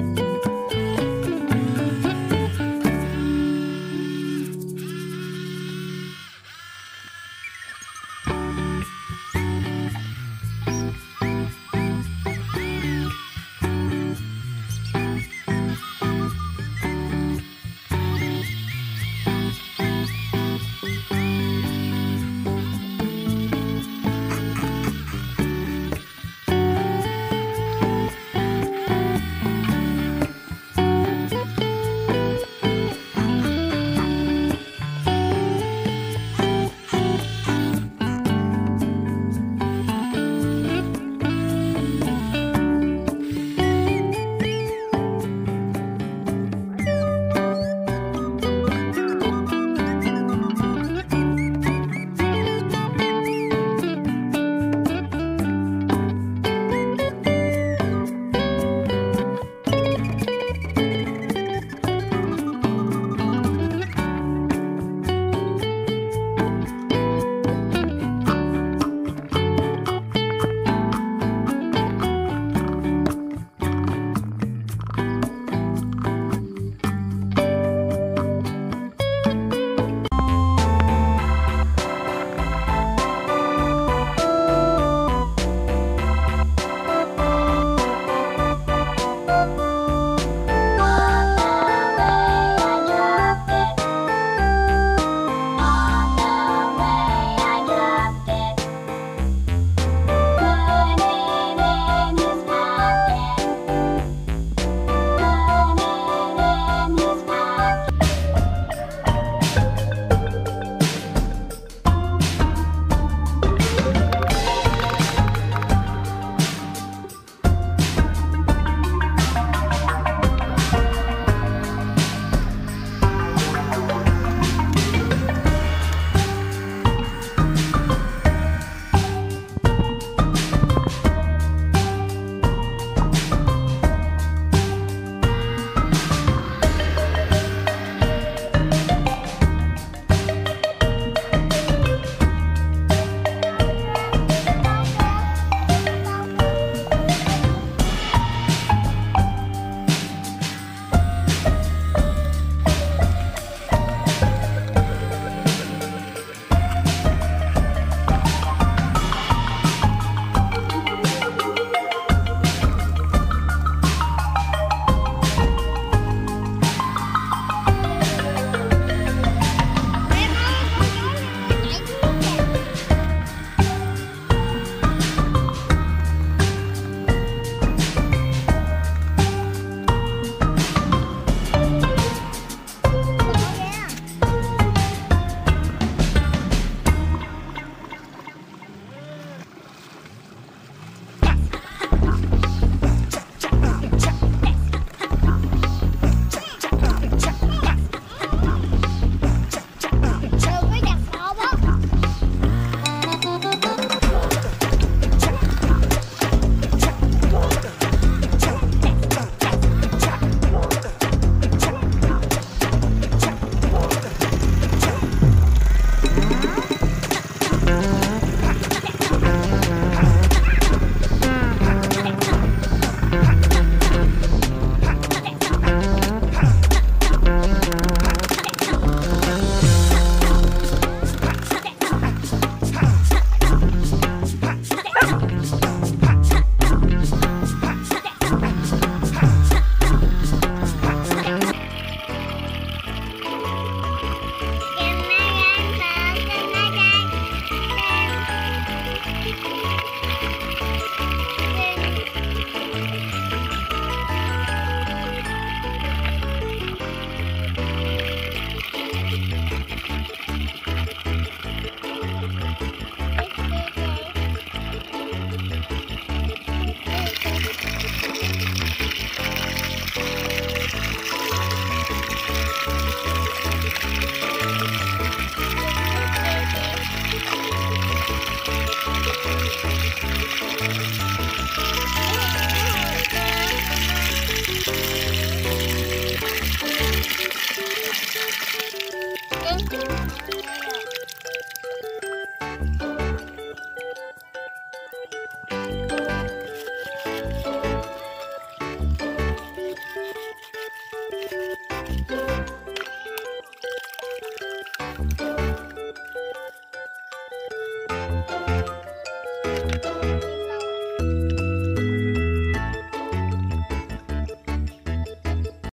Bye.